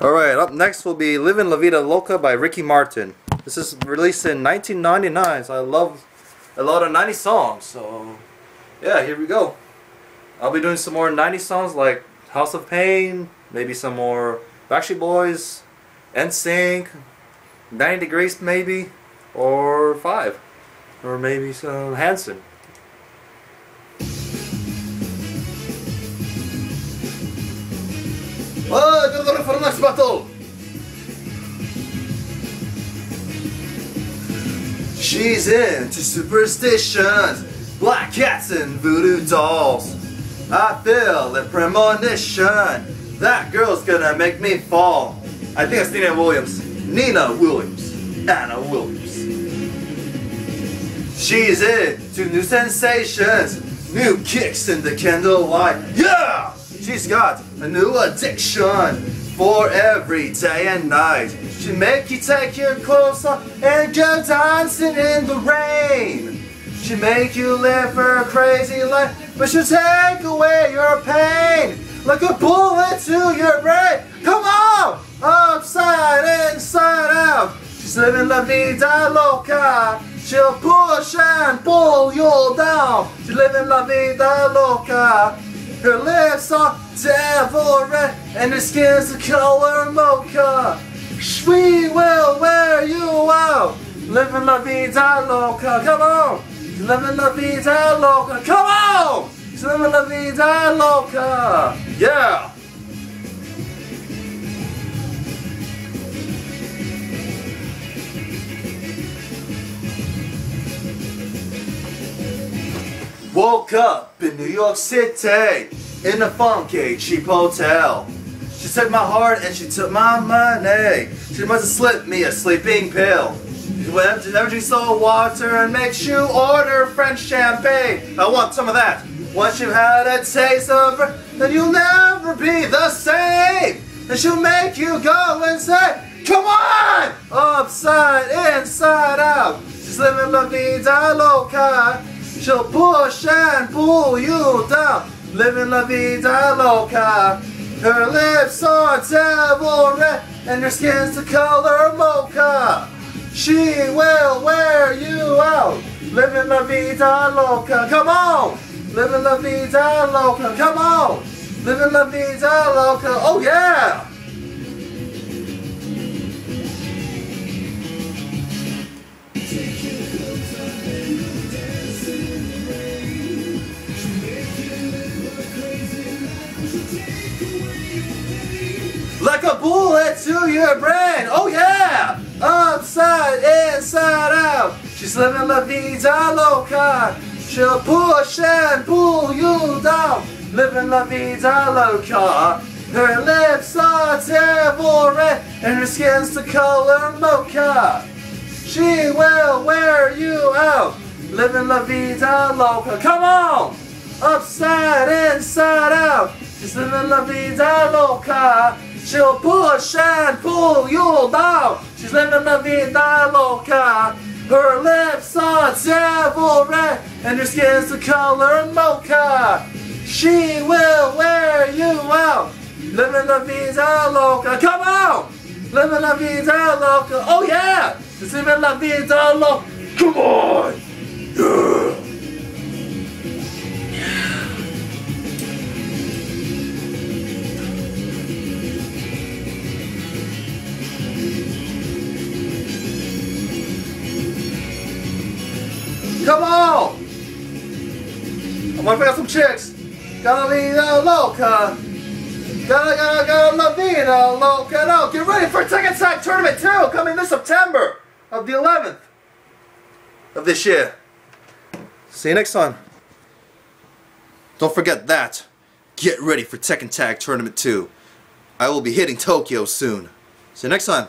Alright, up next will be Livin' La Vida Loca by Ricky Martin. This is released in 1999, so I love a lot of 90 songs. So, yeah, here we go. I'll be doing some more 90 songs like House of Pain, maybe some more Backstreet Boys, NSYNC, 90 Degrees maybe, or 5. Or maybe some Hanson. She's into superstitions, black cats and voodoo dolls. I feel a premonition, that girl's gonna make me fall. I think it's Nina Williams. Nina Williams. Anna Williams. She's into new sensations, new kicks in the candlelight. Yeah! She's got a new addiction for every day and night. She make you take your clothes off and go dancing in the rain. She make you live her crazy life, but she'll take away your pain like a bullet to your brain. Come on, upside inside out. She's living la vida loca. She'll push and pull you down. She's living la vida loca. Her lips are devil red and her skin's the color mocha. She will wear you out. Living la vida loca, come on. Living la vida loca, come on. Living la vida loca, yeah. Woke up in New York City in a funky cheap hotel. She took my heart and she took my money. She must have slipped me a sleeping pill. To never drink salt water and makes you order French champagne. I want some of that. Once you've had a taste of her, then you'll never be the same. And she'll make you go and say, Come on! Upside, inside out. She's living la vida loca. She'll push and pull you down. Living la vida loca. Her lips are devil red and her skin's the color mocha. She will wear you out. Living la vida loca. Come on. Living la vida loca. Come on. Living la vida loca. Oh yeah. Bullet to your brain. Oh yeah. Upside, inside out. She's living la vida loca. She'll push and pull you down. Living la vida loca. Her lips are devil red and her skin's the color mocha. She will wear you out. Living la vida loca. Come on. Upside, inside out. She's living la vida loca. She'll push and pull you down. She's living la vida loca. Her lips are devil red and her skin's the color mocha. She will wear you out. Living la vida loca. Come on! Living la vida loca. Oh yeah! She's living la vida loca. Come on! Yeah! Come on! I wanna pick up some chicks. Gotta be the loca. Gotta, gotta, gotta la vida loca. No, get ready for Tekken Tag Tournament 2 coming this September of the 11th of this year. See you next time. Don't forget that. Get ready for Tekken Tag Tournament 2. I will be hitting Tokyo soon. See you next time.